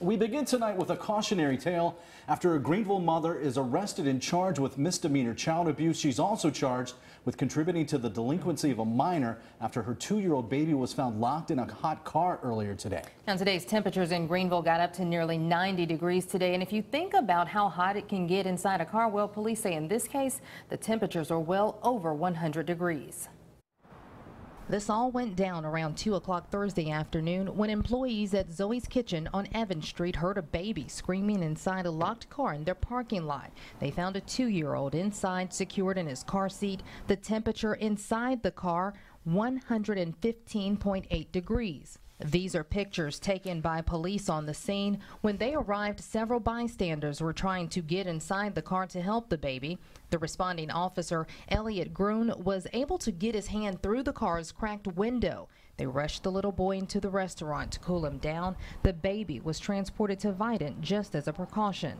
We begin tonight with a cautionary tale after a Greenville mother is arrested and charged with misdemeanor child abuse. She's also charged with contributing to the delinquency of a minor after her two-year-old baby was found locked in a hot car earlier today. Now today's temperatures in Greenville got up to nearly 90 degrees today. And if you think about how hot it can get inside a car, well, police say in this case, the temperatures are well over 100 degrees. This all went down around 2 o'clock Thursday afternoon when employees at Zoe's Kitchen on Evans Street heard a baby screaming inside a locked car in their parking lot. They found a two-year-old inside, secured in his car seat. The temperature inside the car, 115.8 degrees. These are pictures taken by police on the scene. When they arrived, several bystanders were trying to get inside the car to help the baby. The responding officer, Elliot Grun, was able to get his hand through the car's cracked window. They rushed the little boy into the restaurant to cool him down. The baby was transported to Vidant just as a precaution.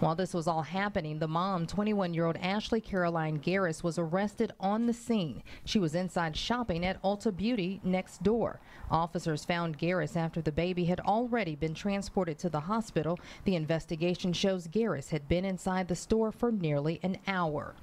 While this was all happening, the mom, 21-year-old Ashley Caroline Garris, was arrested on the scene. She was inside shopping at Ulta Beauty next door. Officers found Garris after the baby had already been transported to the hospital. The investigation shows Garris had been inside the store for nearly an hour.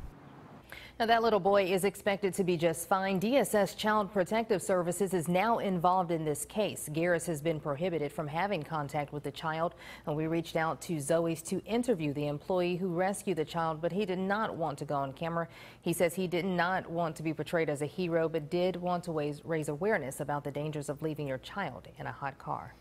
Now, that little boy is expected to be just fine. DSS Child Protective Services is now involved in this case. Garris has been prohibited from having contact with the child. And we reached out to Zoe's to interview the employee who rescued the child, but he did not want to go on camera. He says he did not want to be portrayed as a hero, but did want to raise, raise awareness about the dangers of leaving your child in a hot car.